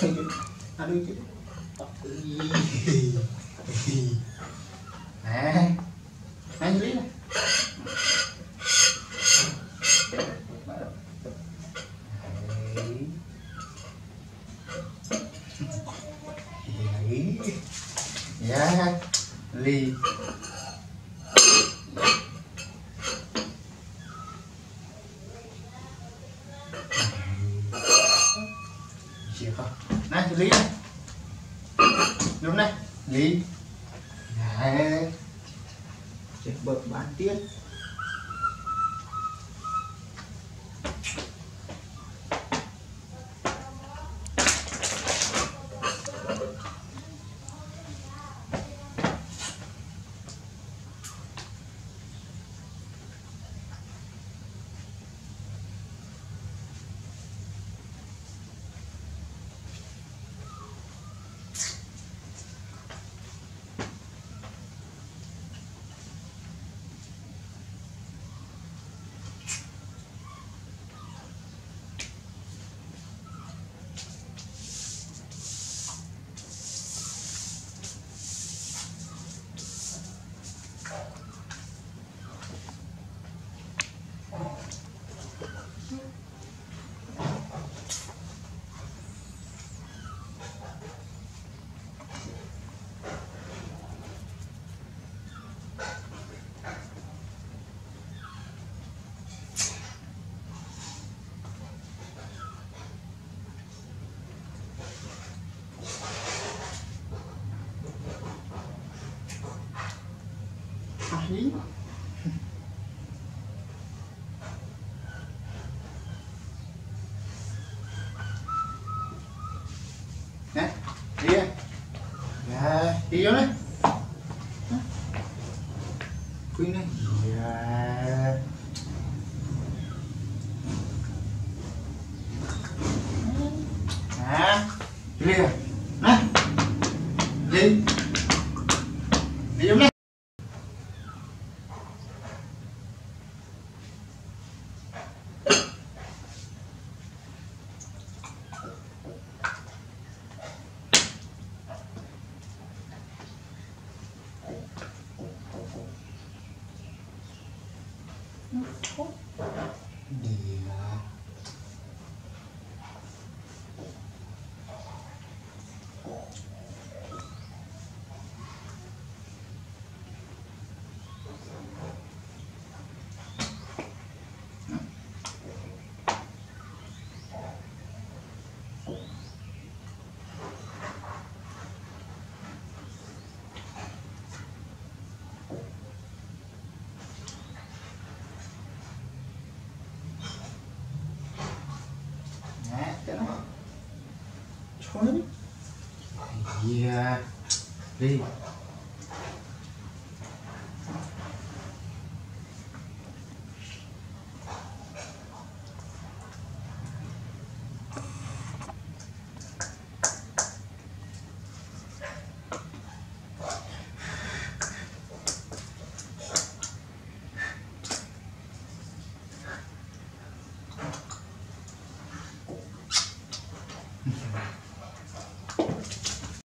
đuôi chứ nè anh lý này Đấy. Chìa không? Này, Ly này. Đúng này, Ly. Đấy. Chết bợt bán tiên. Nè, đi đây. Dạ, đi vô đây. Quyên dạ. dạ. đây. nè đi. Nè. Đi. Đi vô. 好，你啊。20? Yeah. They